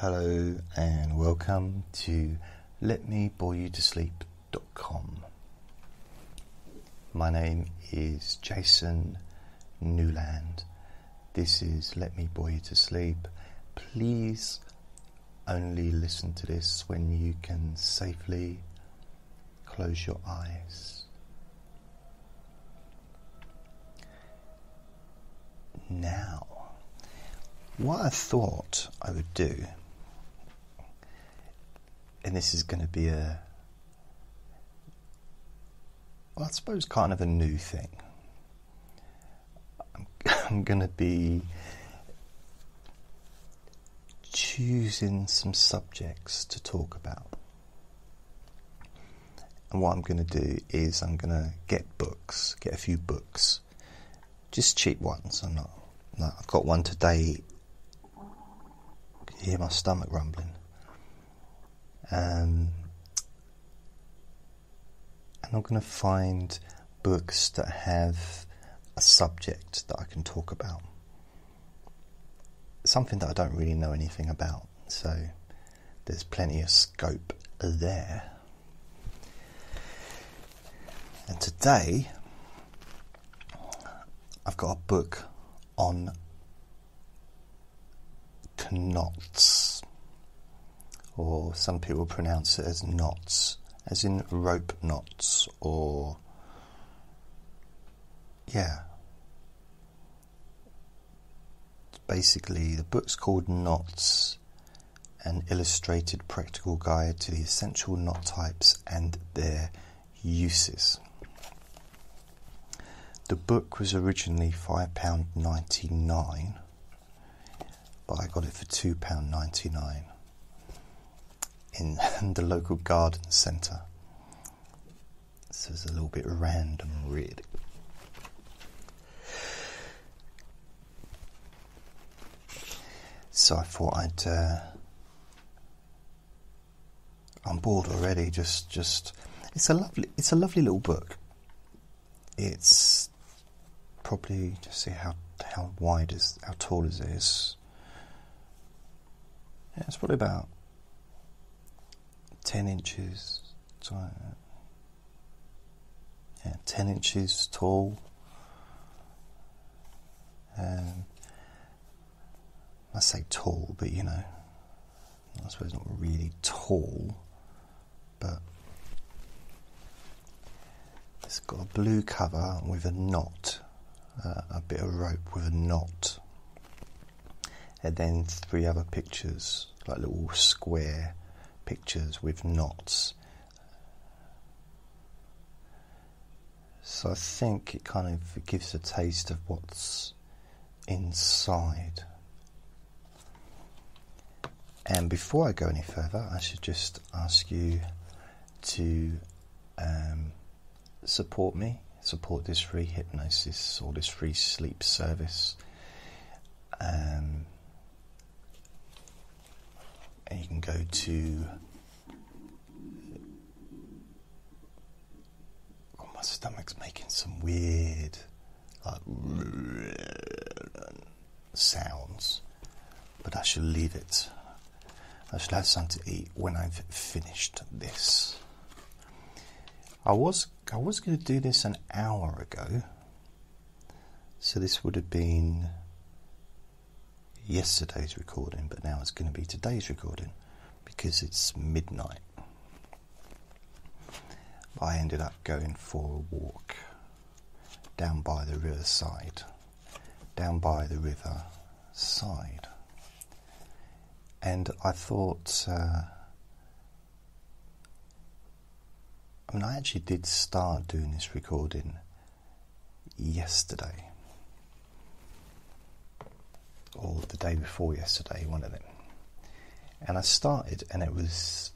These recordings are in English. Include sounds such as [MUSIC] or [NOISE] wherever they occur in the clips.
Hello and welcome to LetMeBoreYouToSleep.com. My name is Jason Newland. This is Let Me Bore You to Sleep. Please only listen to this when you can safely close your eyes. Now, what I thought I would do, and this is going to be a, well, I suppose kind of a new thing. I'm, [LAUGHS] I'm going to be choosing some subjects to talk about. And what I'm going to do is I'm going to get books, get a few books, just cheap ones. I'm not, no, I've got one today. Can you hear my stomach rumbling? Um, and I'm going to find books that have a subject that I can talk about. Something that I don't really know anything about. So there's plenty of scope there. And today I've got a book on knots, or some people pronounce it as knots, as in rope knots, or yeah. Basically, the book's called Knots An Illustrated Practical Guide to the Essential Knot Types and Their Uses. The book was originally £5.99, but I got it for £2.99 in [LAUGHS] the local garden centre. So it's a little bit random, really. So I thought I'd. Uh, I'm bored already. Just, just. It's a lovely. It's a lovely little book. It's probably just see how how wide is how tall is it is. Yeah, it's probably about ten inches. Yeah, ten inches tall. Um, I say tall, but you know, I suppose not really tall, but it's got a blue cover with a knot uh, a bit of rope with a knot, and then three other pictures, like little square pictures with knots. So I think it kind of gives a taste of what's inside. And before I go any further, I should just ask you to um, support me support this free hypnosis or this free sleep service. Um, and you can go to oh, my stomach's making some weird like sounds, but I shall leave it. I shall have something to eat when I've finished this. I was I was going to do this an hour ago, so this would have been yesterday's recording, but now it's going to be today's recording because it's midnight. I ended up going for a walk down by the riverside, down by the river side, and I thought. Uh, I mean, I actually did start doing this recording yesterday, or the day before yesterday, one of them. And I started, and it was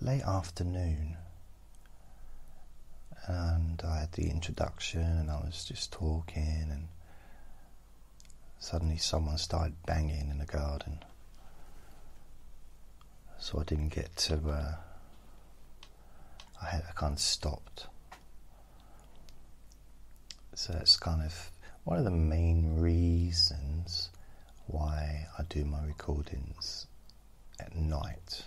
late afternoon, and I had the introduction, and I was just talking, and suddenly someone started banging in the garden. So I didn't get to. Uh, I, had, I kind of stopped. So that's kind of one of the main reasons why I do my recordings at night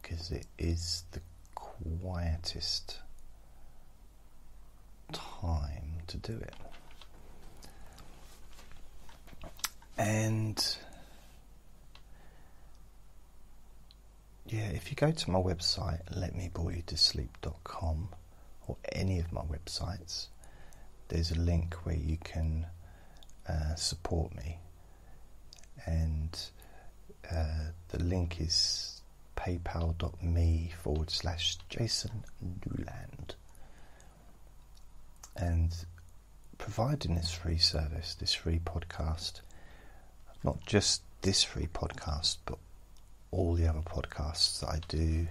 because it is the quietest time to do it. And yeah, if you go to my website, letmebore-you-to-sleep.com, or any of my websites, there's a link where you can uh, support me, and uh, the link is paypal.me forward slash Jason Newland. And providing this free service, this free podcast, not just this free podcast, but all the other podcasts that I do.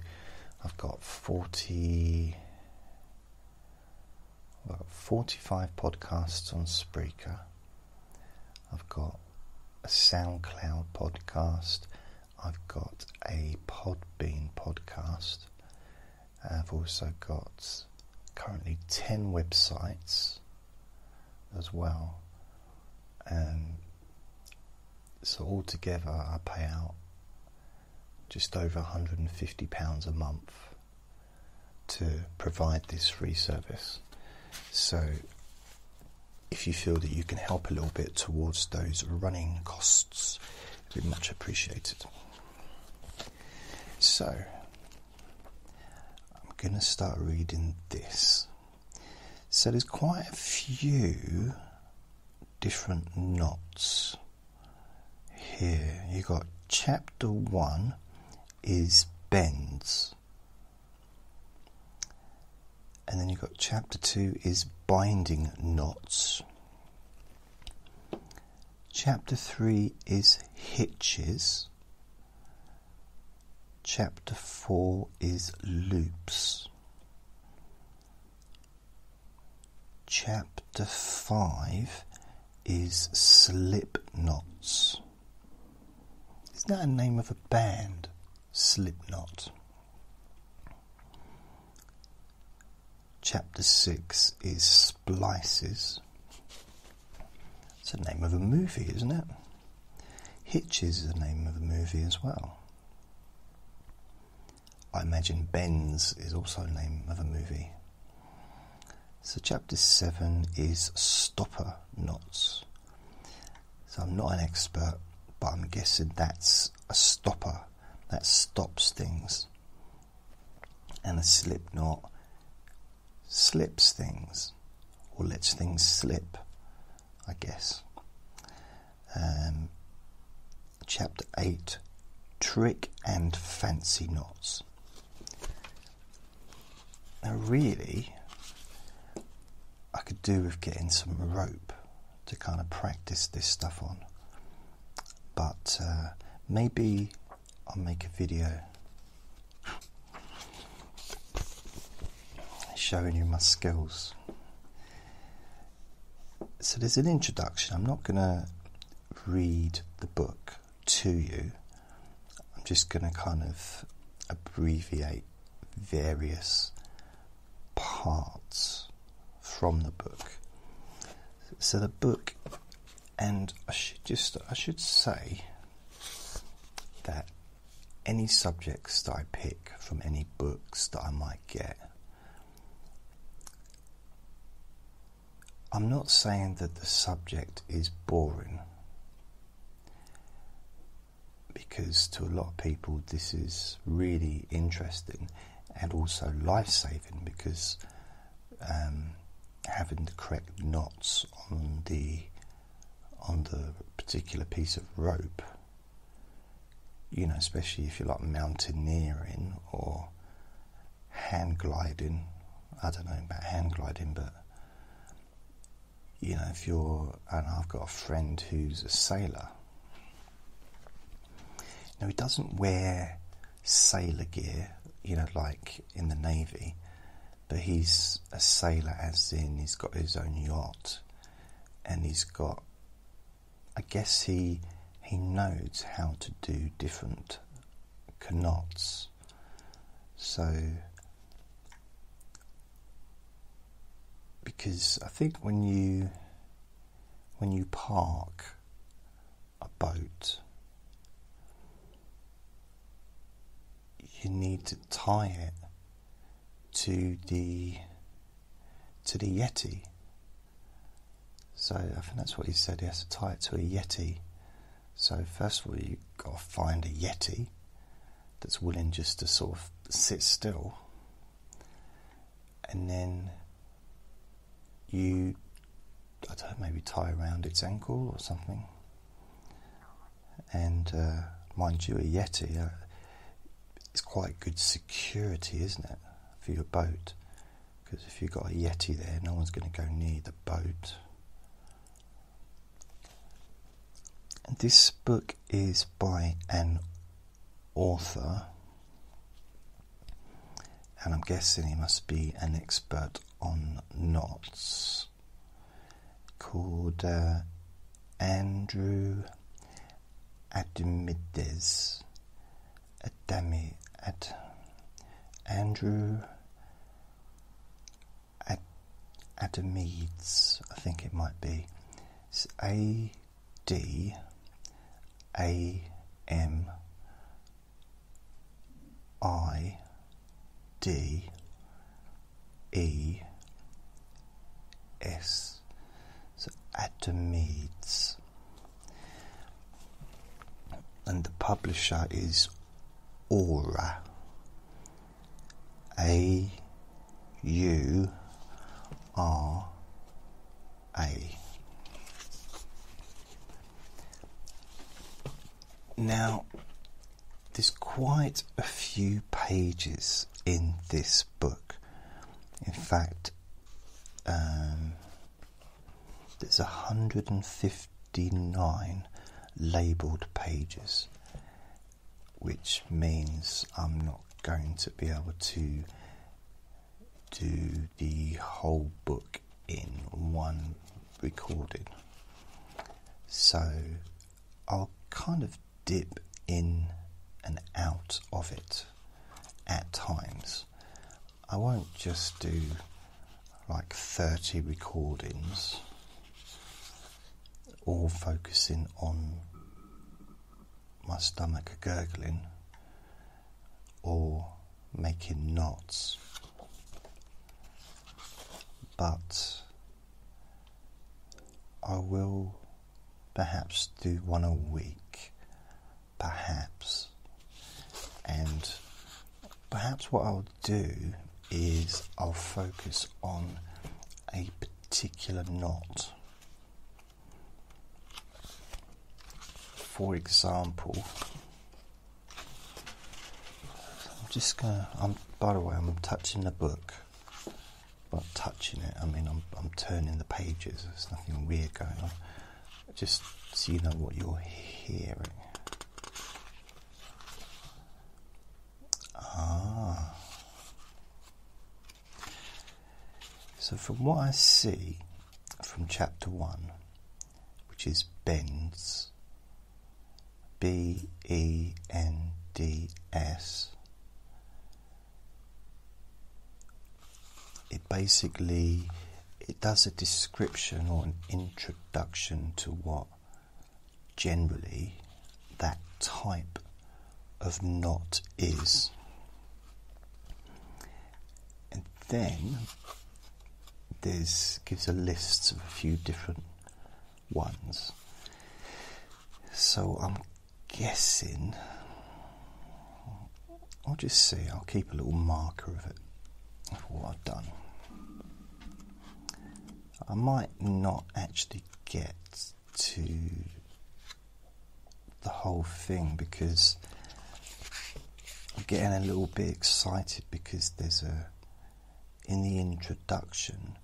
I've got 40, I've got 45 podcasts on Spreaker. I've got a SoundCloud podcast. I've got a Podbean podcast. I've also got currently 10 websites as well. Um, so altogether, I pay out just over £150 a month to provide this free service. So, if you feel that you can help a little bit towards those running costs, it would be much appreciated. So, I'm going to start reading this. So, there's quite a few different knots here. You've got chapter one is bends. And then you've got chapter two is binding knots. Chapter three is hitches. Chapter four is loops. Chapter five is slip knots. Is that a name of a band? Slipknot. Chapter 6 is Splices. It's the name of a movie, isn't it? Hitches is the name of a movie as well. I imagine Bends is also the name of a movie. So, chapter 7 is Stopper Knots. So, I'm not an expert, but I'm guessing that's a stopper that stops things. And a slip knot slips things or lets things slip, I guess. Um, chapter 8 Trick and Fancy Knots. Now, really, I could do with getting some rope to kind of practice this stuff on, but uh, maybe I'll make a video showing you my skills. So there's an introduction. I'm not going to read the book to you. I'm just going to kind of abbreviate various parts from the book. So the book, and I should just I should say that any subjects that I pick from any books that I might get, I'm not saying that the subject is boring because to a lot of people this is really interesting and also life saving because um, having the correct knots on the on the particular piece of rope you know, especially if you're like mountaineering or hand gliding. I don't know about hand gliding, but you know, if you're, and I've got a friend who's a sailor. Now, he doesn't wear sailor gear, you know, like in the Navy, but he's a sailor, as in he's got his own yacht and he's got, I guess he he knows how to do different knots. So, because I think when you when you park a boat, you need to tie it to the to the Yeti. So I think that's what he said. He has to tie it to a Yeti. So first of all, you've got to find a Yeti that's willing just to sort of sit still, and then you, I don't know, maybe tie around its ankle or something. And uh, mind you, a Yeti uh, is quite good security, isn't it, for your boat? Because if you've got a Yeti there, no one's going to go near the boat. And this book is by an author, and I'm guessing he must be an expert on knots, called uh, Andrew Adamides. Adami, Ad, Andrew Ad, Adamides, I think it might be. It's A D A M I D E S. So Adamides. And the publisher is Aura. A U R A. Now, there's quite a few pages in this book. In fact, um, there's 159 labelled pages, which means I'm not going to be able to do the whole book in one recording. So I'll kind of dip in and out of it at times. I won't just do like 30 recordings all focusing on my stomach gurgling or making knots, but I will perhaps do one a week, perhaps, and perhaps what I'll do is I'll focus on a particular knot. For example, I'm just gonna. I'm by the way, I'm touching the book. But touching it, I mean, I'm I'm turning the pages. There's nothing weird going on. Just so you know what you're hearing. Ah. So, from what I see from chapter one, which is bends, B E N D S, it basically it does a description or an introduction to what generally that type of knot is. And then there's gives a list of a few different ones. So I'm guessing I'll just see, I'll keep a little marker of it of what I've done. I might not actually get to the whole thing because I'm getting a little bit excited because there's a in the introduction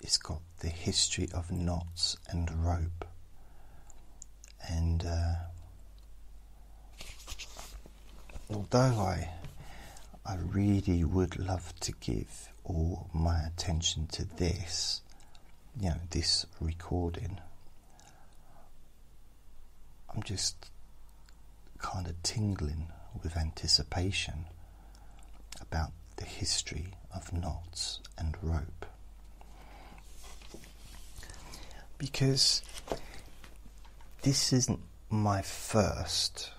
it's got the history of knots and rope and uh, although I I really would love to give all my attention to this, you know, this recording. I'm just kind of tingling with anticipation about the history of knots and rope. Because this isn't my first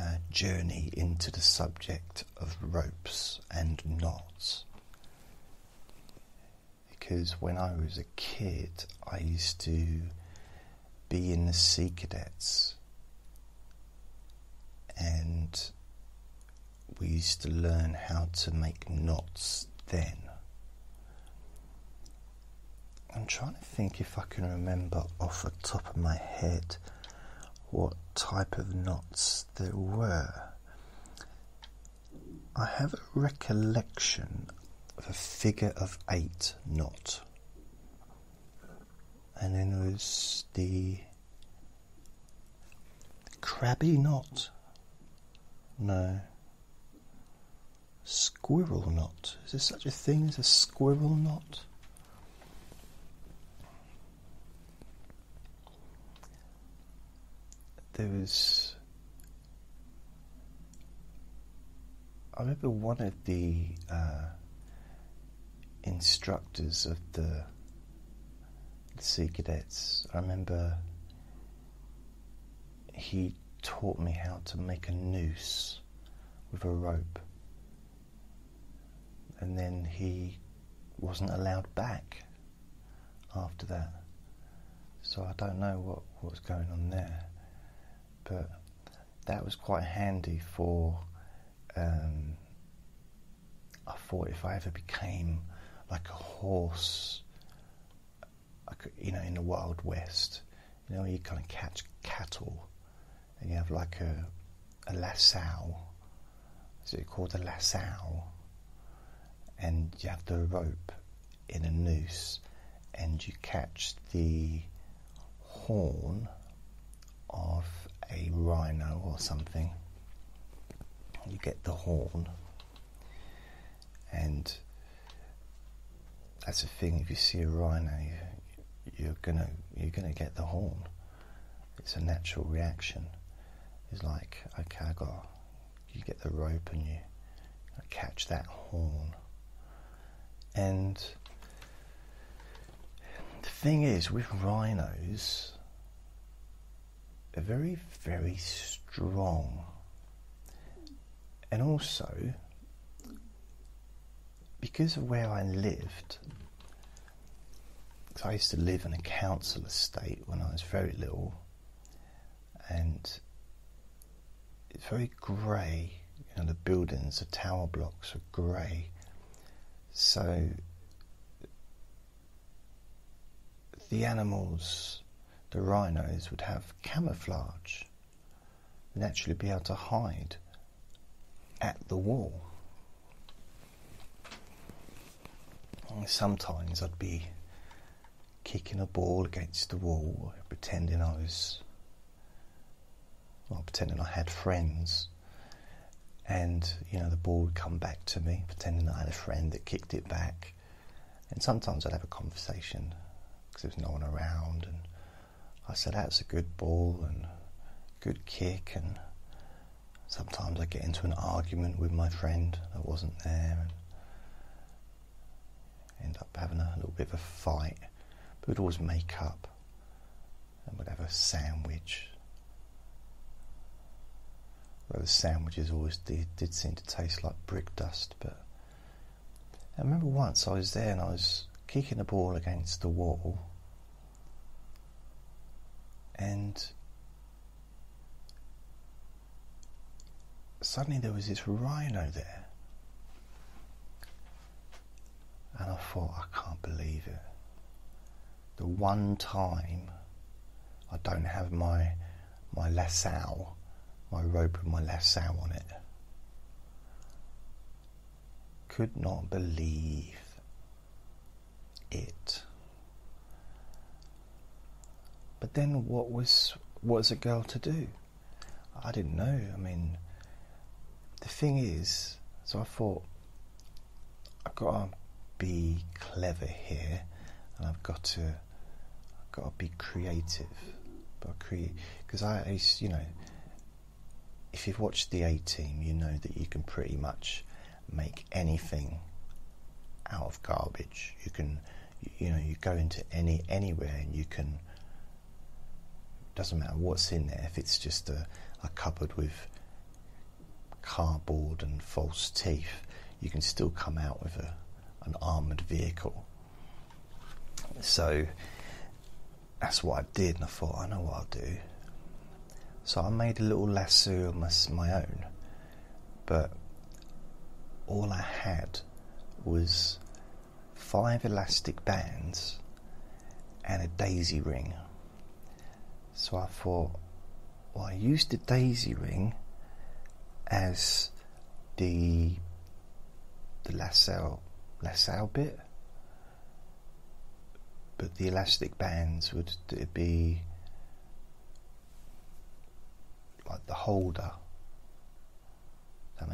uh, journey into the subject of ropes and knots because when I was a kid, I used to be in the Sea Cadets and we used to learn how to make knots then. I'm trying to think if I can remember off the top of my head what type of knots there were. I have a recollection of a figure of eight knot. And then there was the crabby knot. No. Squirrel knot. Is there such a thing as a squirrel knot? There was. I remember one of the uh, instructors of the, the Sea Cadets. I remember he taught me how to make a noose with a rope, and then he wasn't allowed back after that. So I don't know what, was going on there, but that was quite handy for. Um, I thought if I ever became like a horse, like, you know, in the Wild West, you know, you kind of catch cattle and you have like a, a lasso. Is it called a lasso? And you have the rope in a noose and you catch the horn of a rhino or something. You get the horn and that's the thing. If you see a rhino, you, are gonna you're gonna get the horn. It's a natural reaction. It's like okay, I got you get the rope and you catch that horn. And the thing is, with rhinos, they're very, very strong. And also, because of where I lived, I used to live in a council estate when I was very little, and it's very grey. You know, the buildings, the tower blocks are grey. So the animals, the rhinos, would have camouflage and actually be able to hide at the wall. sometimes I'd be kicking a ball against the wall, pretending I was, well, pretending I had friends. And, you know, the ball would come back to me, pretending that I had a friend that kicked it back. And sometimes I'd have a conversation because there was no one around. And I said, that's a good ball and good kick. And sometimes I'd get into an argument with my friend that wasn't there. And end up having a little bit of a fight, but we'd always make up and we'd have a sandwich. The sandwiches always did, did seem to taste like brick dust, but I remember once I was there and I was kicking the ball against the wall and suddenly there was this rhino there And I thought, I can't believe it. The one time I don't have my my lasso, my rope with my lasso on it. Could not believe it. But then what was what was a girl to do? I didn't know. I mean the thing is, so I thought I've got to be clever here, and I've got to, I've got to be creative. But create because I, you know, if you've watched the A Team, you know that you can pretty much make anything out of garbage. You can, you know, you go into any anywhere and you can. Doesn't matter what's in there. If it's just a, a cupboard with cardboard and false teeth, you can still come out with a, an armoured vehicle. So that's what I did, and I thought, I know what I'll do. So I made a little lasso of my, my own, but all I had was five elastic bands and a daisy ring. So I thought, well, I used the daisy ring as the the lasso lasso bit, but the elastic bands would be like the holder.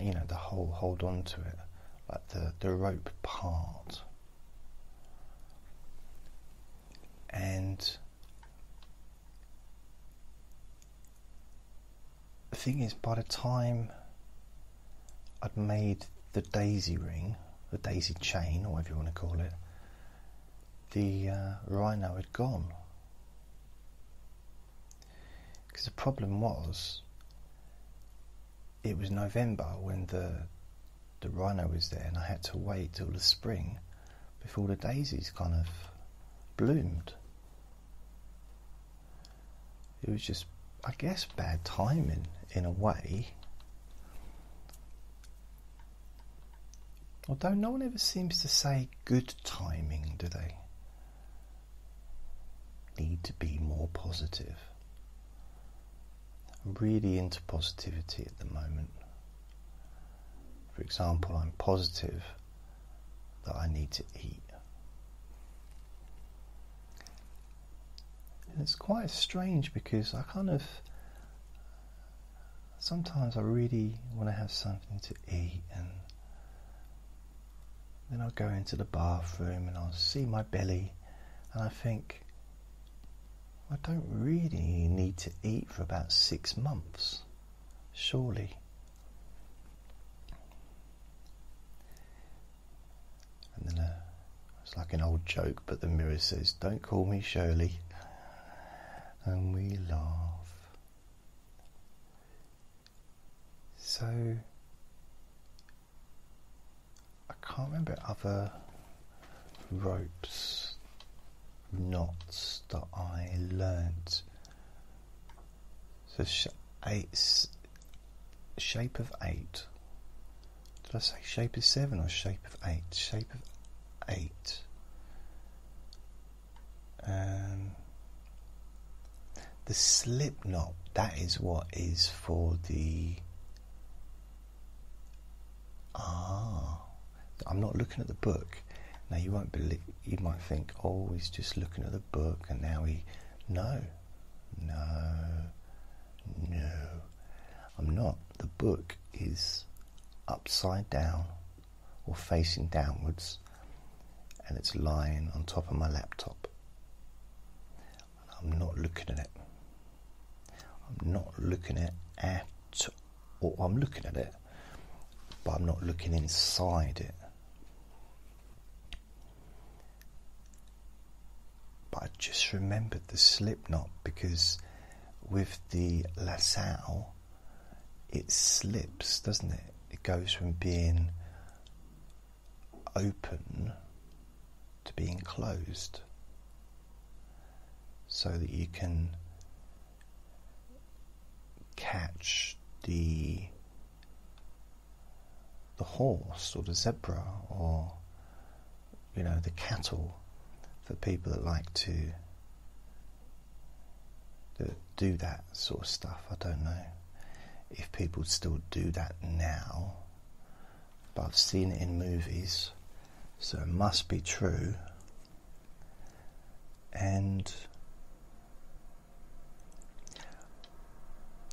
You know, the whole hold on to it, like the the rope part, and the thing is, by the time I'd made the daisy ring, the daisy chain, or whatever you want to call it, the uh, rhino had gone. Because the problem was, it was November when the the rhino was there, and I had to wait till the spring before the daisies kind of bloomed. It was just, I guess, bad timing in a way. Although no one ever seems to say good timing, do they? Need to be more positive. Really into positivity at the moment. For example, I'm positive that I need to eat. And it's quite strange because I kind of sometimes I really want to have something to eat and then I'll go into the bathroom and I'll see my belly and I think I don't really need to eat for about six months, surely. And then uh, it's like an old joke, but the mirror says, Don't call me Shirley. And we laugh. So I can't remember other ropes knots that I learnt. So sh- eight, shape of eight. Did I say shape of seven or shape of eight? Shape of eight. Um, the slip knot. That is what is for the. Ah, I'm not looking at the book. Now you won't believe. You might think, "Oh, he's just looking at the book," and now he. No, no, no. I'm not. The book is upside down or facing downwards, and it's lying on top of my laptop. I'm not looking at it. I'm not looking at at or I'm looking at it, but I'm not looking inside it. I just remembered the slip knot because with the lasso, it slips, doesn't it? It goes from being open to being closed so that you can catch the the horse or the zebra or you know the cattle for people that like to that do that sort of stuff. I don't know if people still do that now, but I've seen it in movies, so it must be true. And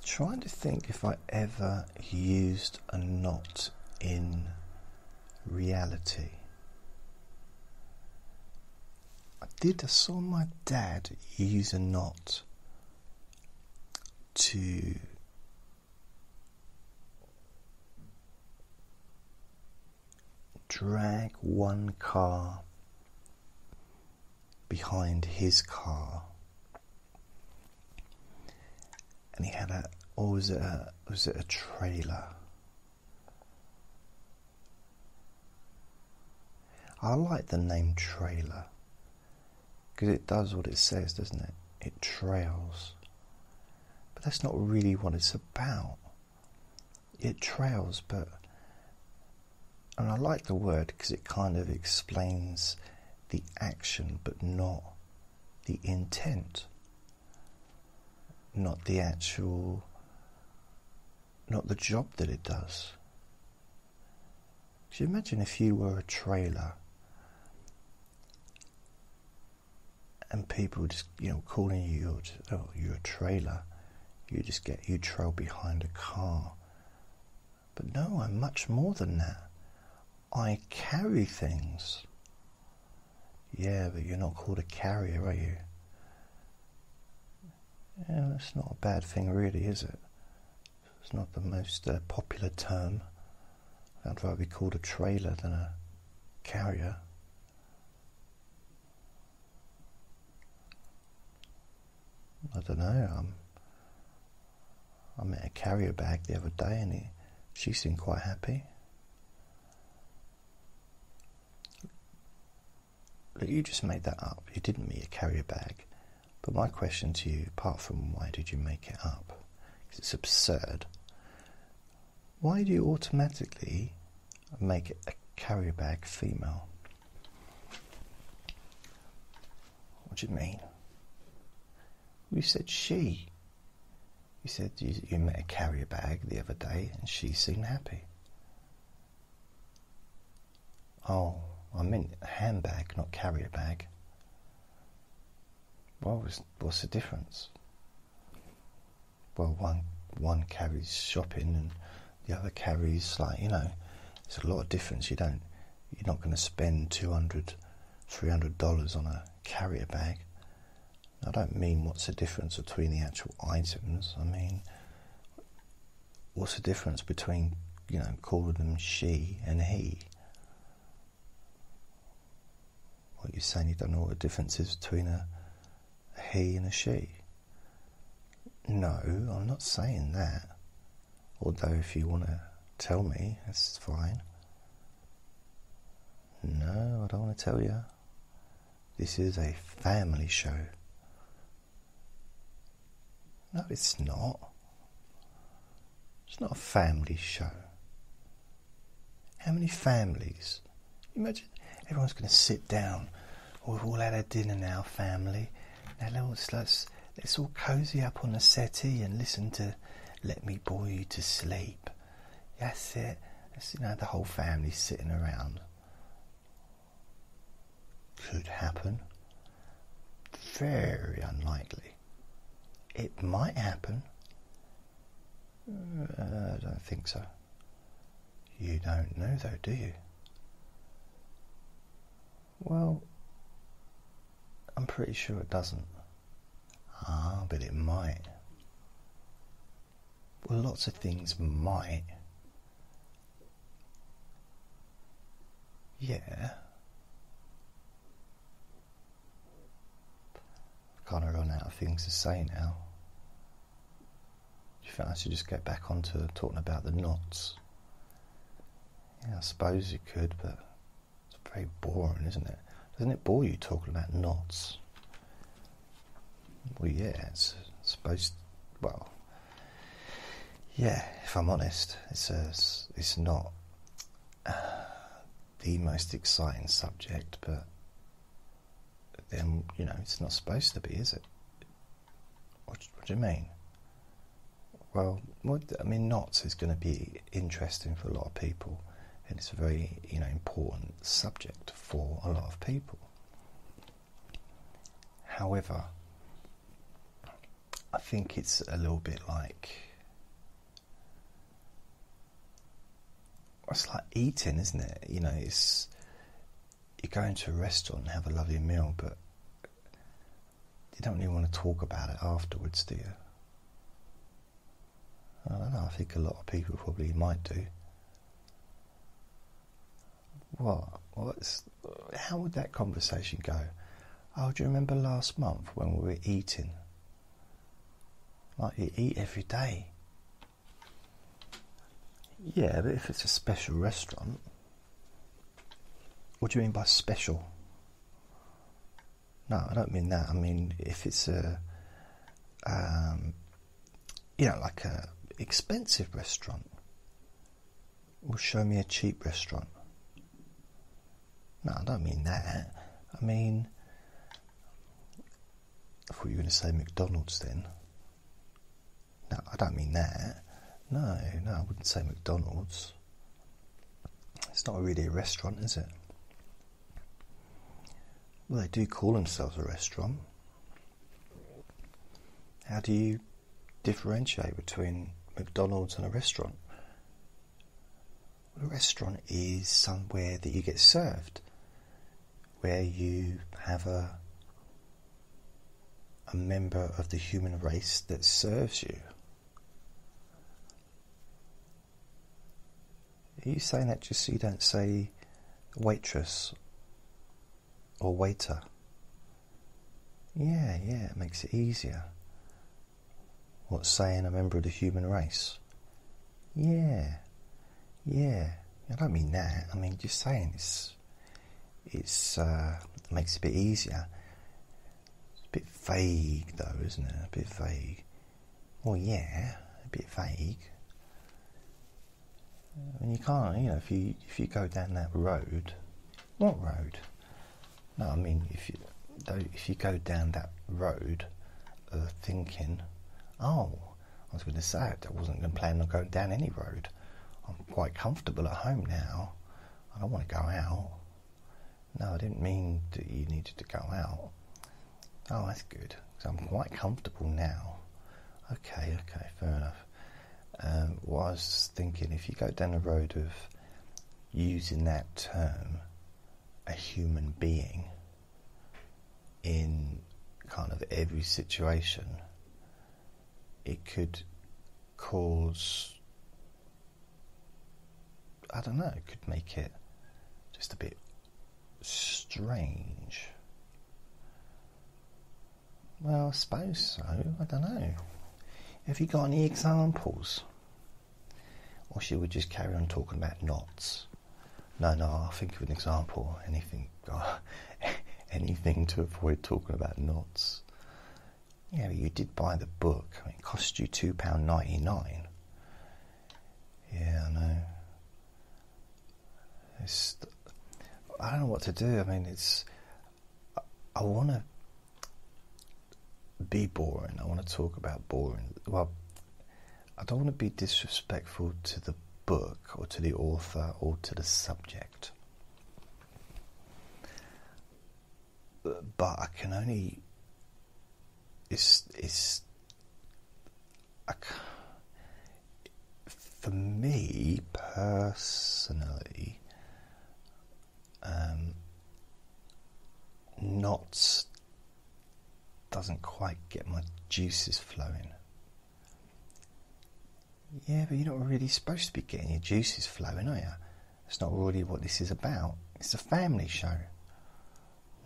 trying to think if I ever used a knot in reality. I did. I saw my dad use a knot to drag one car behind his car, and he had a or was it a was it a trailer? I like the name trailer because it does what it says, doesn't it? It trails. But that's not really what it's about. It trails, but. And I like the word because it kind of explains the action, but not the intent. Not the actual. Not the job that it does. Could you imagine if you were a trailer and people just, you know, calling you, oh, you're a trailer, you just get, you trail behind a car. But no, I'm much more than that. I carry things. Yeah, but you're not called a carrier, are you? Yeah, that's not a bad thing, really, is it? It's not the most uh, popular term. I'd rather be called a trailer than a carrier. I don't know. I'm, I met a carrier bag the other day and he, she seemed quite happy. Look, you just made that up. You didn't meet a carrier bag. But my question to you, apart from why did you make it up, because it's absurd, why do you automatically make a carrier bag female? What do you mean? You said she. You said you, you met a carrier bag the other day and she seemed happy. Oh, I meant handbag, not carrier bag. Well, what's the difference? Well, one one carries shopping and the other carries like you know, there's a lot of difference. You don't, you're not going to spend 200 300 dollars on a carrier bag. I don't mean what's the difference between the actual items. I mean, what's the difference between you know calling them she and he? What you're saying, you don't know what the difference is between a, a he and a she. No, I'm not saying that. Although, if you want to tell me, that's fine. No, I don't want to tell you. This is a family show. No, it's not. It's not a family show. How many families? Imagine everyone's going to sit down. Oh, we've all had our dinner now, family. Now let's, let's, let's all cozy up on the settee and listen to Let Me Bore You to Sleep. That's it. That's, you know, the whole family sitting around. Could happen. Very unlikely. It might happen. Uh, I don't think so. You don't know, though, do you? Well, I'm pretty sure it doesn't. Ah, but it might. Well, lots of things might. Yeah. I've kind of run out of things to say now. Think I should just get back onto talking about the knots? Yeah, I suppose you could, but it's very boring, isn't it? Doesn't it bore you talking about knots? Well, yeah, it's supposed. Well, yeah. If I'm honest, it's a, it's not uh, the most exciting subject, but then you know it's not supposed to be, is it? What, what do you mean? Well, I mean, knots is going to be interesting for a lot of people, and it's a very you know important subject for a lot of people. However, I think it's a little bit like it's like eating, isn't it? You know, it's you go into a restaurant and have a lovely meal, but you don't really want to talk about it afterwards, do you? I don't know. I think a lot of people probably might do. What? What's, how would that conversation go? Oh, do you remember last month when we were eating? Like you eat every day. Yeah, but if it's a special restaurant, What do you mean by special? No, I don't mean that. I mean if it's a, um, you know, like a expensive restaurant. Will show me a cheap restaurant. No, I don't mean that. I mean, I thought you were going to say McDonald's then. No, I don't mean that. No, no, I wouldn't say McDonald's. It's not really a restaurant, is it? Well, they do call themselves a restaurant. How do you differentiate between McDonald's and a restaurant? a restaurant is somewhere that you get served, where you have a a member of the human race that serves you. Are you saying that just so you don't say waitress or waiter? Yeah, yeah, it makes it easier. What's saying a member of the human race? Yeah, yeah. I don't mean that. I mean just saying it's it's uh, makes it a bit easier. It's a bit vague though, isn't it? A bit vague. Well, yeah, a bit vague. And you can't, you know, if you if you go down that road, what road? No, I mean if you if you go down that road of thinking, oh, I was going to say it. I wasn't going to plan on going down any road. I'm quite comfortable at home now. I don't want to go out. No, I didn't mean that you needed to go out. Oh, that's good. I'm quite comfortable now. Okay, okay, fair enough. Um, what I was thinking, if you go down the road of using that term, a human being, in kind of every situation, it could cause I don't know, it could make it just a bit strange. Well, I suppose so. I don't know. Have you got any examples? Or should we just carry on talking about knots? No, no, I'll think of an example. Anything, [LAUGHS] anything to avoid talking about knots. Yeah, you did buy the book. I mean, it cost you two pound ninety nine. Yeah, I know. It's, I don't know what to do. I mean, it's. I, I want to be boring. I want to talk about boring. Well, I don't want to be disrespectful to the book or to the author or to the subject. But I can only. It's. It's. I, for me personally, um, knots doesn't quite get my juices flowing. Yeah, but you're not really supposed to be getting your juices flowing, are you? It's not really what this is about. It's a family show.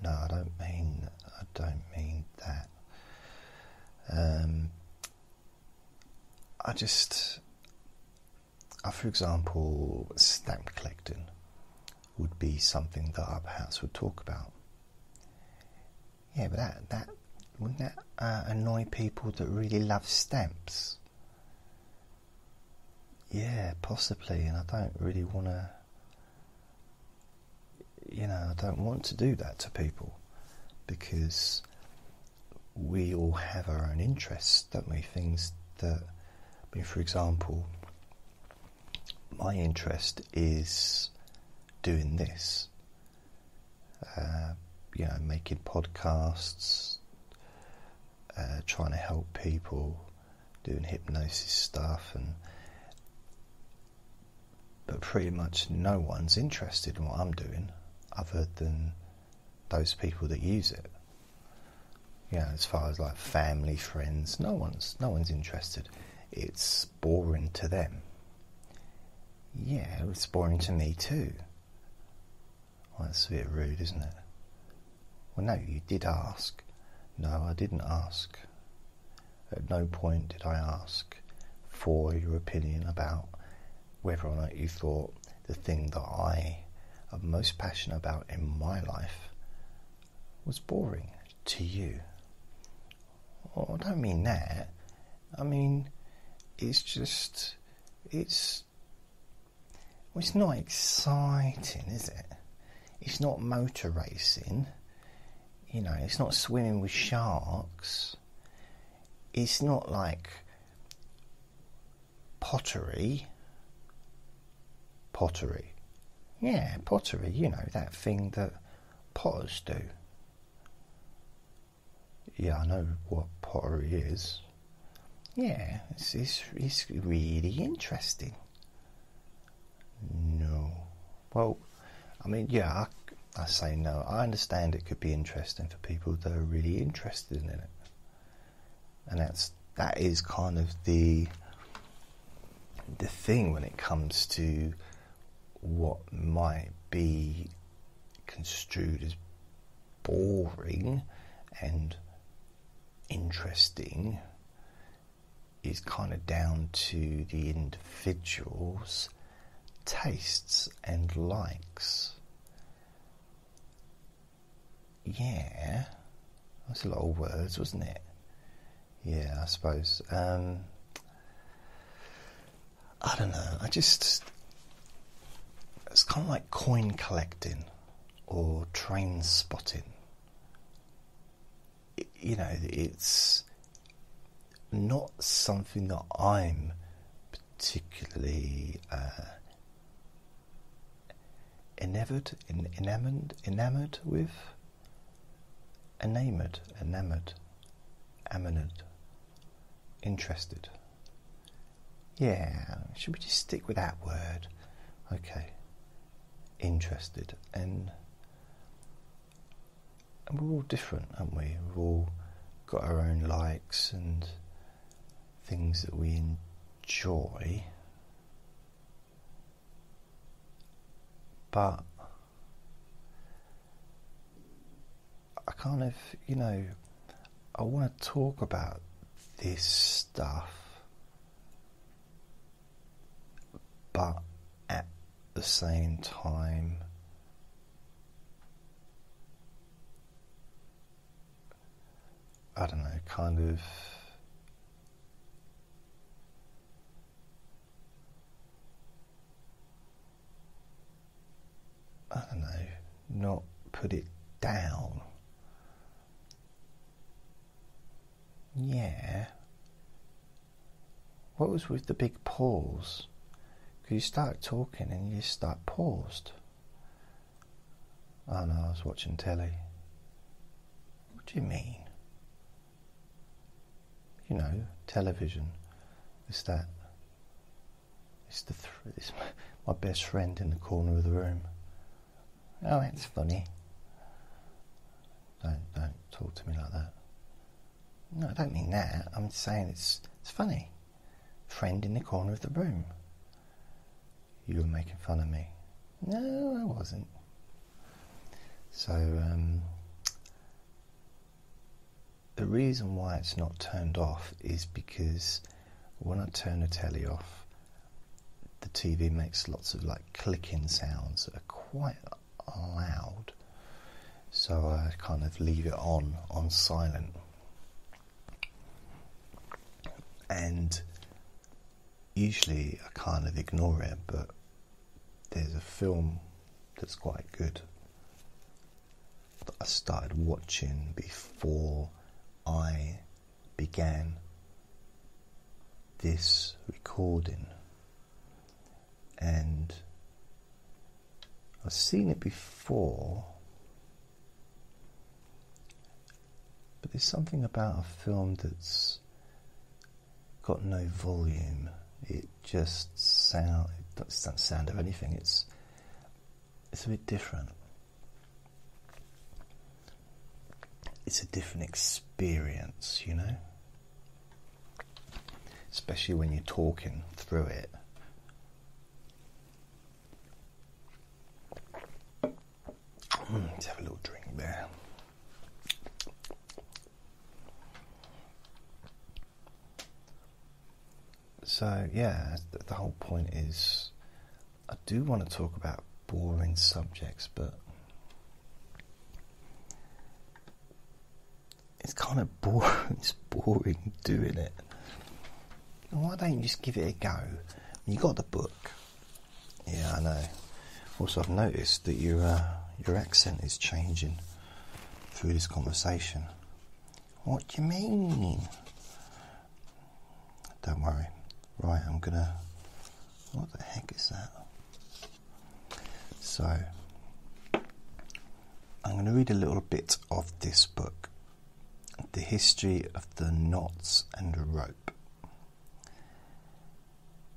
No, I don't mean. I don't mean that. Um, I just, I, for example, stamp collecting would be something that I perhaps would talk about. Yeah, but that that wouldn't that uh, annoy people that really love stamps? Yeah, possibly, and I don't really want to. You know, I don't want to do that to people because we all have our own interests, don't we? Things that, I mean, for example, my interest is doing this. Uh, you know, making podcasts, uh, trying to help people, doing hypnosis stuff, and but pretty much no one's interested in what I'm doing, other than those people that use it. You know, as far as like family, friends, no one's no one's interested. It's boring to them. Yeah, it's boring to me too. Well, that's a bit rude, isn't it? Well, no, you did ask. No, I didn't ask. At no point did I ask for your opinion about whether or not you thought the thing that I I'm most passionate about in my life was boring to you. Well, I don't mean that. I mean, it's just, it's, well, it's not exciting, is it? It's not motor racing. You know, it's not swimming with sharks. It's not like pottery. Pottery. Yeah, pottery, you know, that thing that potters do. Yeah, I know what pottery is. Yeah, it's, it's, it's really interesting. No. Well, I mean, yeah, I, I say no. I understand it could be interesting for people that are really interested in it. And that's that is kind of the the thing when it comes to what might be construed as boring and interesting is kind of down to the individual's tastes and likes. Yeah, that's a lot of words, wasn't it? Yeah, I suppose. Um, I don't know. I just. It's kind of like coin collecting or train spotting. You know, it's not something that I'm particularly uh, enamored, enamored, enamored with, enamored, enamored, enamored, interested. Yeah, should we just stick with that word? Okay, interested, and and we're all different, aren't we? We've all got our own likes and things that we enjoy. But I kind of, you know, I want to talk about this stuff, but at the same time, I don't know, kind of. I don't know, not put it down. Yeah. What was with the big pause? Because you start talking and you start paused. Oh no, I was watching telly. What do you mean? You know, television. It's that. It's the. Th- it's my best friend in the corner of the room. Oh, it's funny. Don't don't talk to me like that. No, I don't mean that. I'm saying it's it's funny. Friend in the corner of the room. You were making fun of me. No, I wasn't. So um, the reason why it's not turned off is because when I turn the telly off, the TV makes lots of like clicking sounds that are quite loud. So I kind of leave it on on silent. And usually I kind of ignore it, but there's a film that's quite good that I started watching before I began this recording. And I've seen it before, but there's something about a film that's got no volume. It just sound it doesn't sound of anything. It's it's a bit different. It's a different experience, you know. Especially when you're talking through it. Mm, let's have a little drink there. So, yeah, the whole point is I do want to talk about boring subjects, but it's kind of boring. [LAUGHS] It's boring doing it. Why don't you just give it a go? You got the book. Yeah, I know. Also, I've noticed that your uh, your accent is changing through this conversation. What do you mean? Don't worry. Right, I'm gonna. What the heck is that? So, I'm going to read a little bit of this book The History of the Knots and Rope.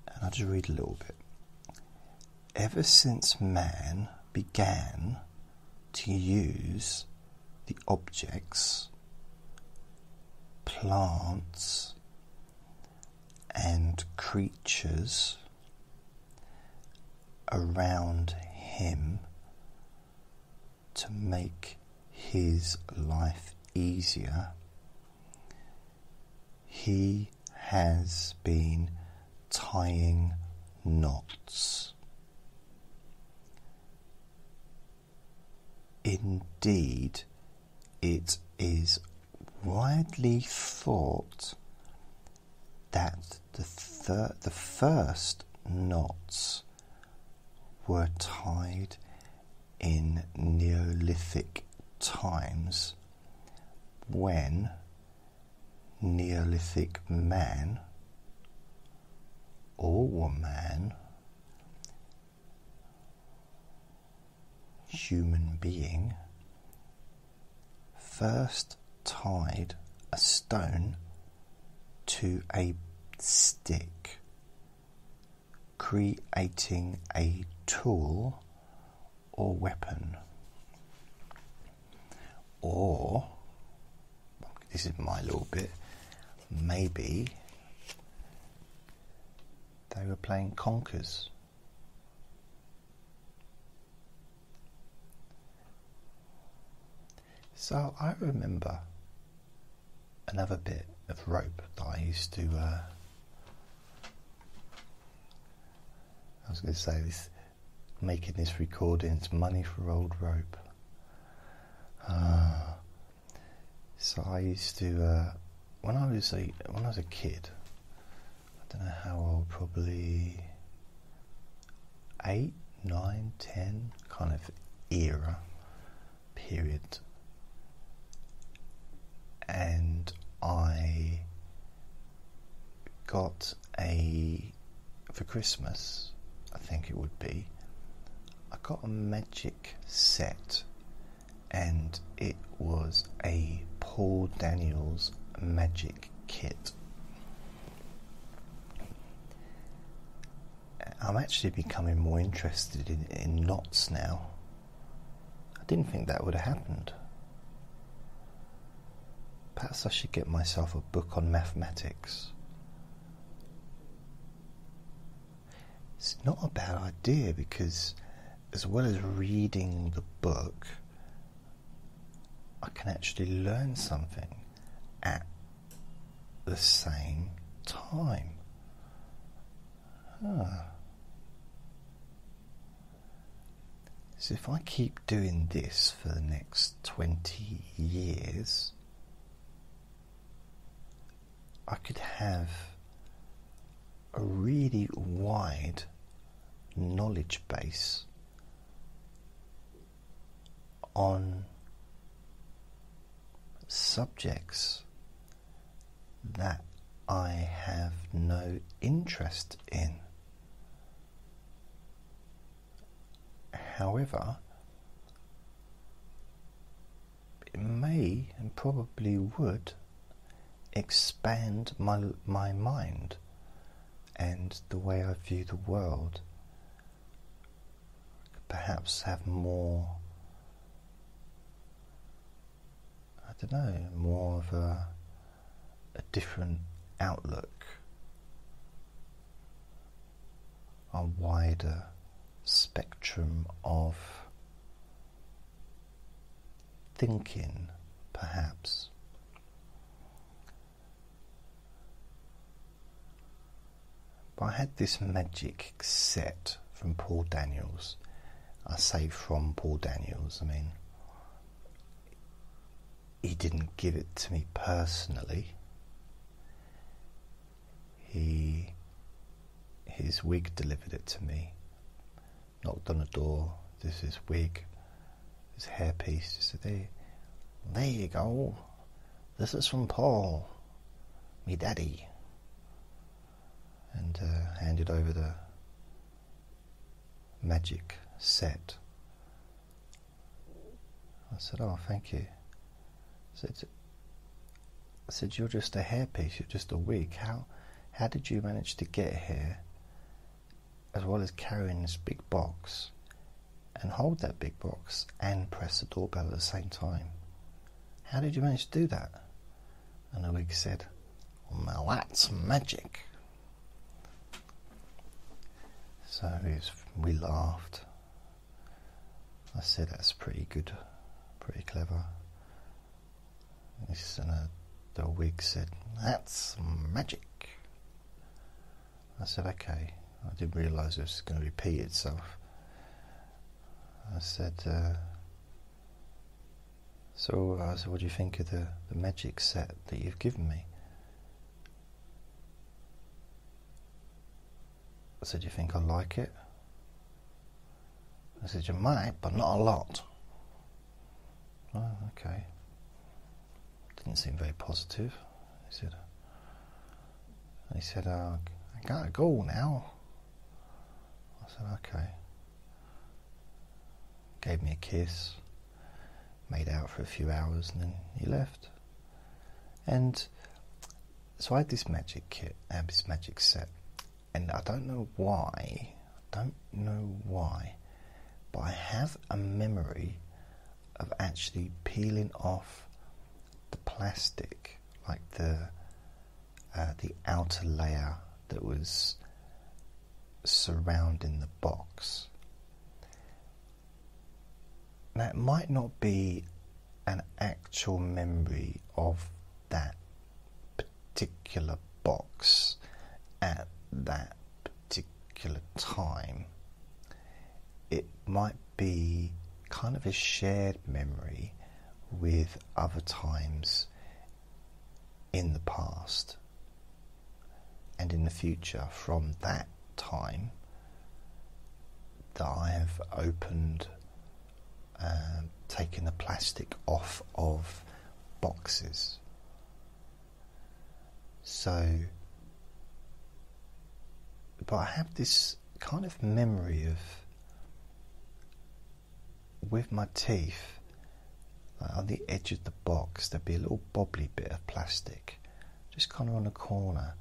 And I'll just read a little bit. Ever since man began to use the objects, plants, and creatures around him to make his life easier, he has been tying knots. Indeed, it is widely thought that the, thir- the first knots were tied in Neolithic times when Neolithic man or woman, human being, first tied a stone to a stick, creating a tool or weapon. Or, this is my little bit, maybe they were playing conkers. So I remember another bit of rope that I used to. Uh, I was going to say this, making this recording. It's money for old rope. Uh, so I used to uh, when I was a when I was a kid. I don't know how old, probably eight, nine, ten, kind of era period and I got a for Christmas, I think it would be. I got a magic set, and it was a Paul Daniels magic kit. I'm actually becoming more interested in, in knots now. I didn't think that would have happened. Perhaps I should get myself a book on mathematics. It's not a bad idea because, as well as reading the book, I can actually learn something at the same time. Huh. So, if I keep doing this for the next 20 years, I could have a really wide knowledge base on subjects that I have no interest in. However, it may and probably would expand my, my mind and the way I view the world. Perhaps have more, I don't know, more of a, a different outlook, a wider spectrum of thinking, perhaps. But I had this magic set from Paul Daniels, I say from Paul Daniels, I mean, he didn't give it to me personally. He, his wig delivered it to me. Knocked on the door. This is wig, his hairpiece. Just said, "There, there you go. This is from Paul, me daddy." And uh, handed over the magic set. I said, "Oh, thank you." I said, I said, "You're just a hairpiece. You're just a wig. How, how did you manage to get here, as well as carrying this big box, and hold that big box and press the doorbell at the same time? How did you manage to do that?" And the wig said, "Well, that's magic." So we laughed. I said, "That's pretty good, pretty clever." And uh, the wig said, That's magic. I said, Okay. I didn't realise it was going to repeat itself. I said, uh, So I said, What do you think of the, the magic set that you've given me? I said, Do you think I like it? I said, You might, but not a lot. Oh, okay. Didn't seem very positive. He said, he said, uh, I gotta go now. I said, okay. Gave me a kiss, made out for a few hours, and then he left. And so I had this magic kit, I had this magic set, and I don't know why, I don't know why, but I have a memory of actually peeling off the plastic, like the uh, the outer layer that was surrounding the box. Now, it might not be an actual memory of that particular box at that particular time. It might be kind of a shared memory with other times in the past and in the future from that time that I have opened, um, taken the plastic off of boxes. So, but I have this kind of memory of with my teeth like on the edge of the box there'd be a little bobbly bit of plastic just kind of on the corner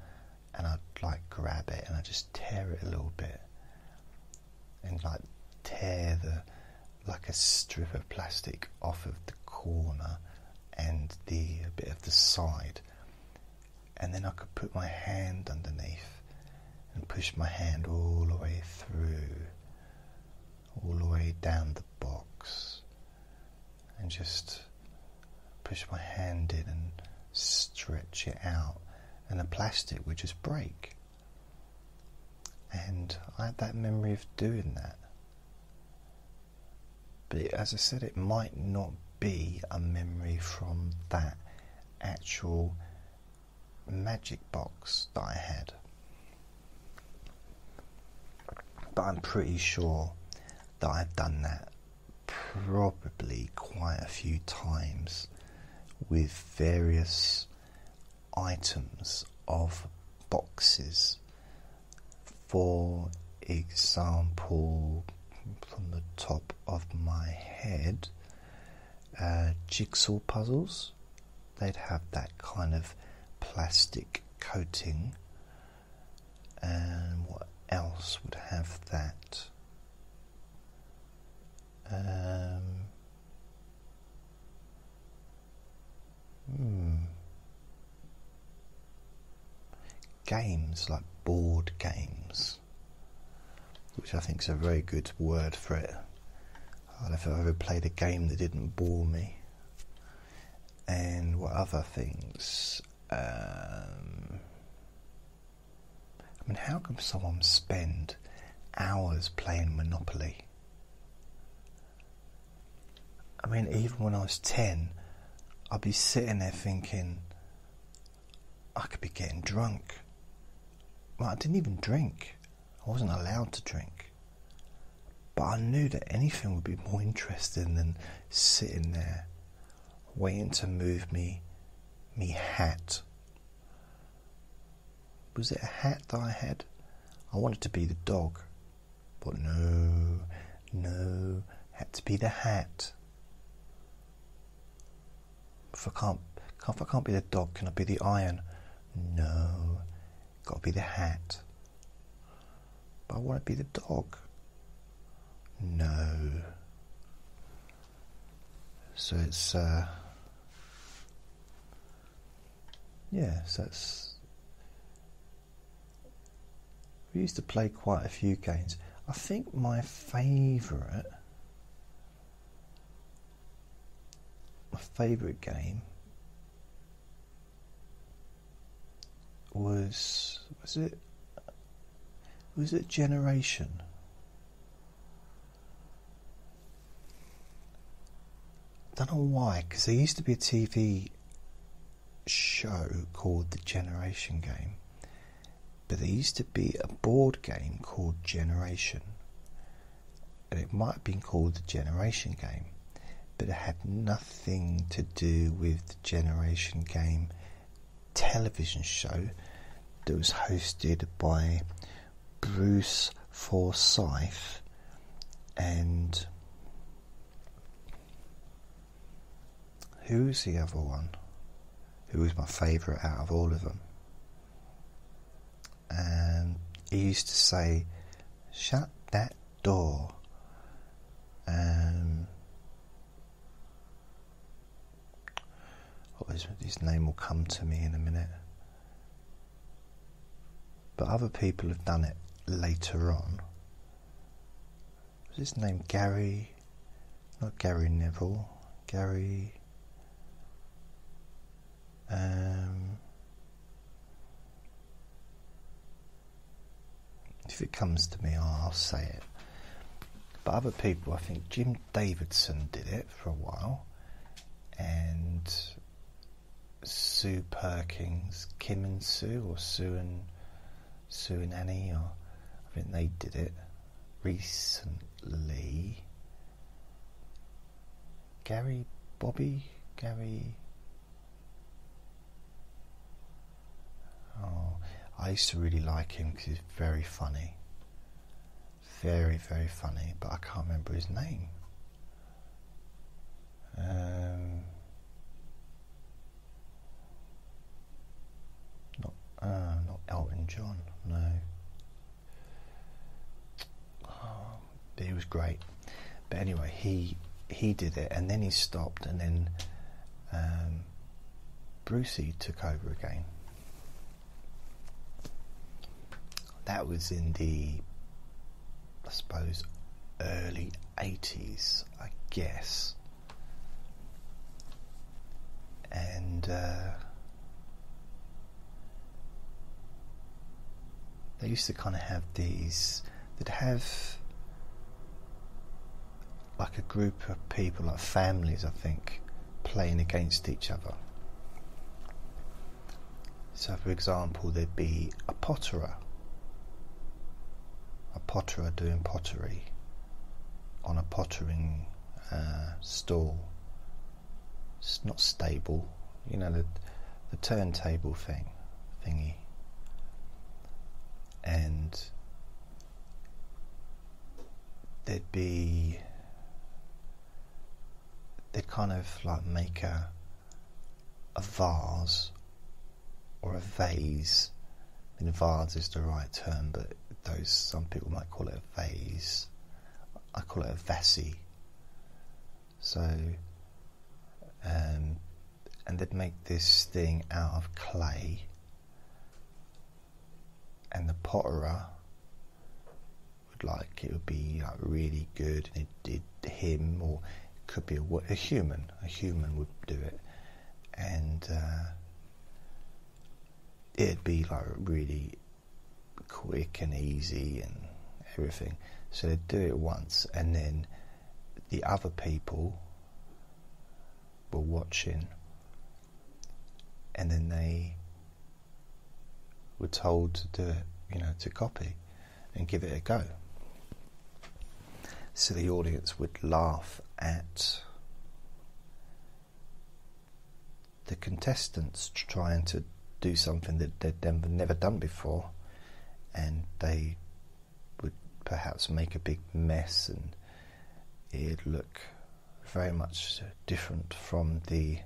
and I'd like grab it and I'd just tear it a little bit and like tear the like a strip of plastic off of the corner and the bit of the side. And then I could put my hand underneath and push my hand all the way through all the way down the box and just push my hand in and stretch it out, and the plastic would just break. And I had that memory of doing that. But as I said, it might not be a memory from that actual magic box that I had. But I'm pretty sure that I've done that probably quite a few times with various items of boxes. For example, from the top of my head, uh, jigsaw puzzles, they'd have that kind of plastic coating. And what else would have that? Um, hmm. Games like board games, which I think is a very good word for it. I don't know if I've ever played a game that didn't bore me. And what other things? Um, I mean, how can someone spend hours playing Monopoly? I mean, even when I was 10, I'd be sitting there thinking, I could be getting drunk. I didn't even drink, I wasn't allowed to drink. But I knew that anything would be more interesting than sitting there waiting to move me me hat. Was it a hat that I had? I wanted to be the dog. But no, no, had to be the hat. If I can't, if I can't be the dog, can I be the iron? No, got to be the hat. But I want to be the dog. No. So it's uh, yeah, so that's we used to play quite a few games. I think my favourite my favourite game was was it was it Generation? Don't know why, because there used to be a TV show called The Generation Game, but there used to be a board game called Generation, and it might have been called the Generation Game, but it had nothing to do with the Generation Game television show that was hosted by Bruce Forsyth and who's the other one? Who was my favourite out of all of them? And he used to say, "Shut that door." Um, what is his name will come to me in a minute. But other people have done it later on. Was his name Gary? Not Gary Neville. Gary. Um, if it comes to me, I'll say it. But other people, I think Jim Davidson did it for a while, and Sue Perkins, Kim and Sue, or Sue and Sue and Annie, or I think they did it recently. Gary Bobby, Gary. Oh, I used to really like him because he's very funny. Very, very funny, but I can't remember his name. Um, uh, not Elton John, no. Oh, but he was great. But anyway, he he did it, and then he stopped, and then um, Brucey took over again. That was in the, I suppose, early 80s, I guess. And uh, they used to kind of have these, they'd have like a group of people, like families, I think, playing against each other. So, for example, there'd be a potterer a potterer doing pottery on a pottering uh, stall. It's not stable, you know the the turntable thing, thingy, and there'd be they'd kind of like make a a vase or a vase. I mean, vase is the right term, but those some people might call it a vase. I call it a vasi. So, um, and they'd make this thing out of clay, and the potterer would like it would be like really good, and it did him or it could be a, a human. A human would do it, and uh, it'd be like really quick and easy and everything. So they'd do it once, and then the other people were watching, and then they were told to do it, you know, to copy and give it a go. So the audience would laugh at the contestants trying to do something that they'd never done before, and they would perhaps make a big mess, and it'd look very much different from the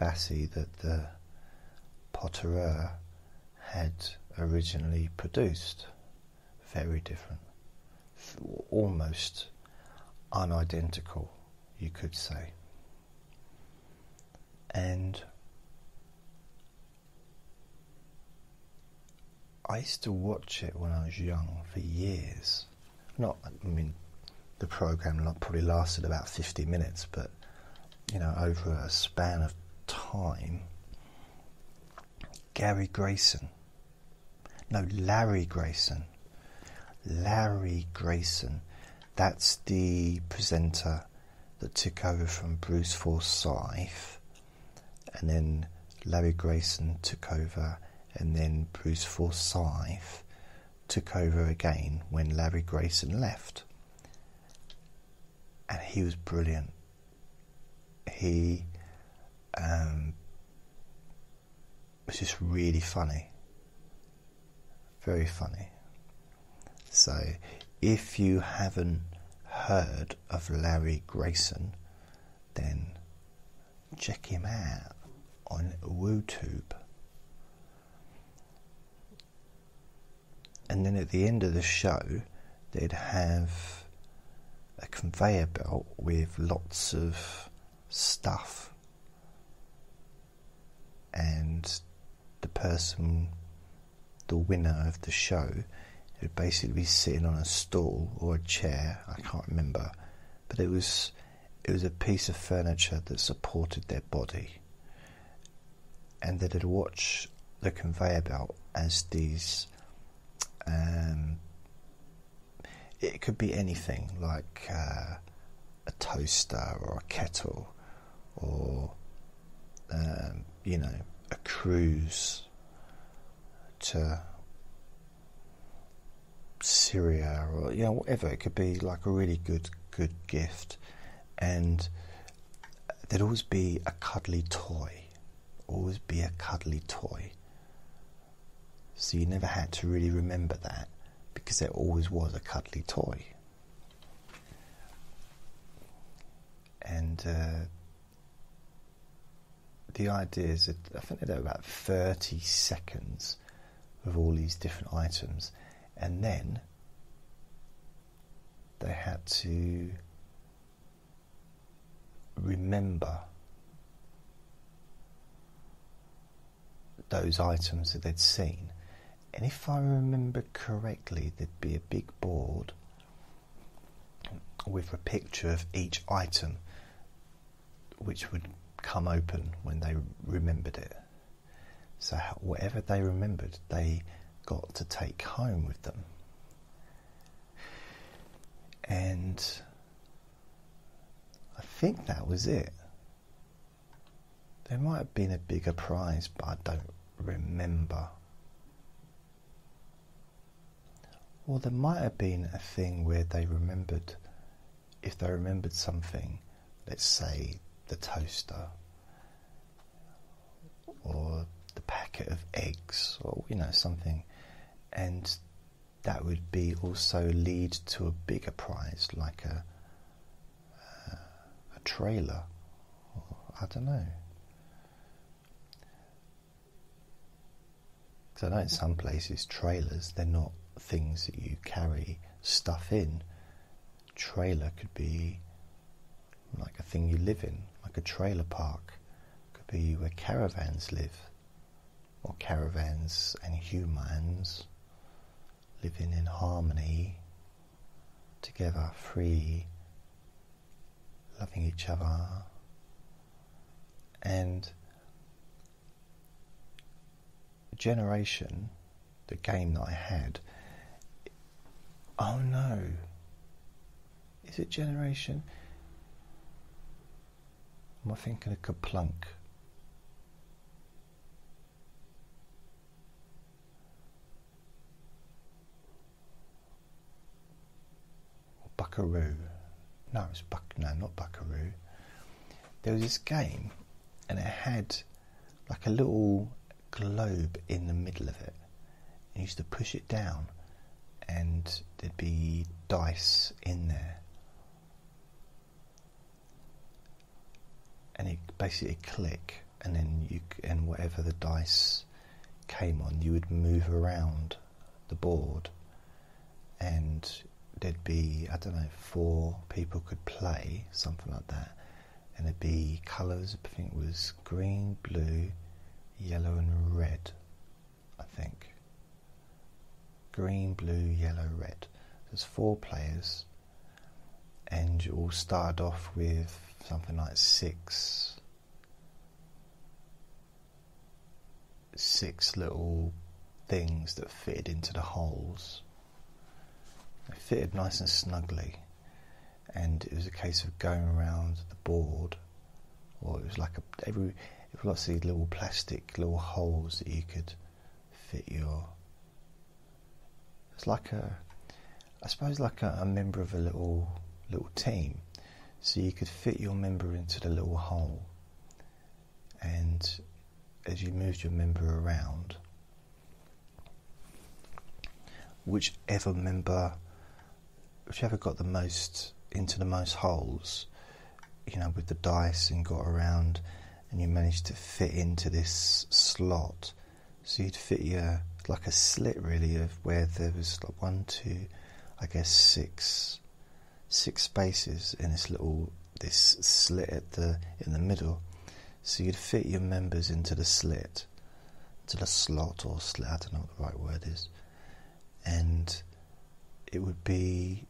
Vasi that the Potterer had originally produced. Very different, almost unidentical, you could say. And I used to watch it when I was young for years. Not, I mean, the program probably lasted about 50 minutes, but you know, over a span of time, Gary Grayson, no, Larry Grayson, Larry Grayson, that's the presenter that took over from Bruce Forsyth, and then Larry Grayson took over, and then Bruce Forsyth took over again when Larry Grayson left. And he was brilliant. He um, was just really funny, very funny. So, if you haven't heard of Larry Grayson, then check him out on WooTube. And then at the end of the show, they'd have a conveyor belt with lots of stuff, and the person, the winner of the show, would basically be sitting on a stool or a chair. I can't remember, but it was it was a piece of furniture that supported their body, and they'd watch the conveyor belt as these um, it could be anything like uh, a toaster or a kettle or um, you know a cruise to Syria or you know whatever. It could be like a really good good gift. And there'd always be a cuddly toy. Always be a cuddly toy. So you never had to really remember that because there always was a cuddly toy. And uh, the idea is that I think there were about 30 seconds of all these different items, and then they had to remember those items that they'd seen and if I remember correctly, there'd be a big board with a picture of each item which would come open when they remembered it. So, whatever they remembered, they got to take home with them. And I think that was it. There might have been a bigger prize, but I don't remember. Or there might have been a thing where they remembered, if they remembered something, let's say the toaster or packet of eggs or you know something and that would be also lead to a bigger prize like a uh, a trailer or, I don't know because I know in some places trailers they're not things that you carry stuff in. Trailer could be like a thing you live in, like a trailer park. Could be where caravans live, or caravans and humans living in harmony together, free, loving each other, and generation, the game that I had, Oh no. Is it generation? Am I thinking of KerPlunk? Buckaroo. No, it's Buck. No, not Buckaroo. There was this game, and it had like a little globe in the middle of it. You used to push it down, and there'd be dice in there. And it basically click, and then you and whatever the dice came on, you would move around the board, and there'd be I don't know four people could play something like that, and there'd be colours. I think it was green, blue, yellow, and red. I think green, blue, yellow, red. There's four players, and you all start off with something like six, six little things that fitted into the holes. They fitted nice and snugly, and it was a case of going around the board, or it was like a every. It was lots of these little plastic little holes that you could fit your it's like a, I suppose, like a, a member of a little little team. So you could fit your member into the little hole, and as you moved your member around, whichever member, whichever got the most into the most holes, you know, with the dice and got around, and you managed to fit into this slot. So you'd fit your like a slit really of where there was like one, two, I guess six, six spaces in this little this slit at the in the middle. So you'd fit your members into the slit, to the slot or slit. I don't know what the right word is, and it would be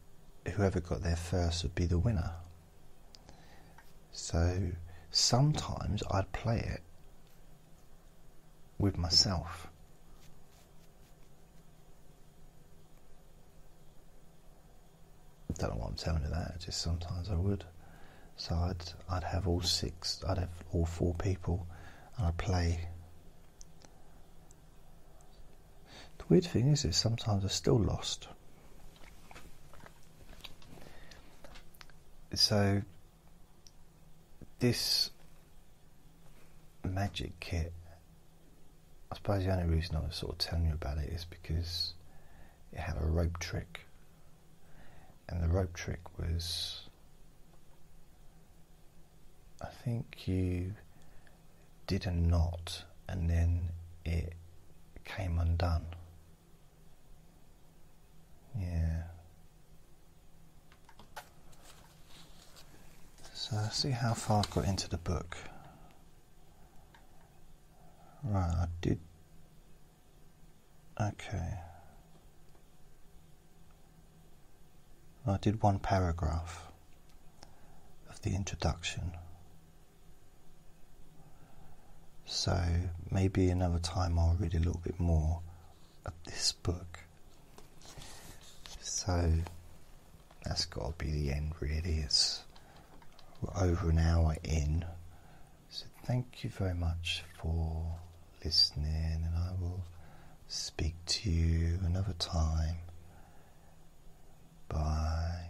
whoever got there first would be the winner. So sometimes I'd play it with myself don't know why I'm telling you that. Just sometimes I would. So I'd I'd have all six. I'd have all four people, and I'd play. The weird thing is, is sometimes I'm still lost. So this magic kit. I suppose the only reason I was sort of telling you about it is because it had a rope trick and the rope trick was I think you did a knot and then it came undone. Yeah. So see how far I've got into the book. Right, I did. Okay. I did one paragraph of the introduction. So maybe another time I'll read a little bit more of this book. So that's got to be the end, really. It's we're over an hour in. So thank you very much for listening, and I will speak to you another time. Bye.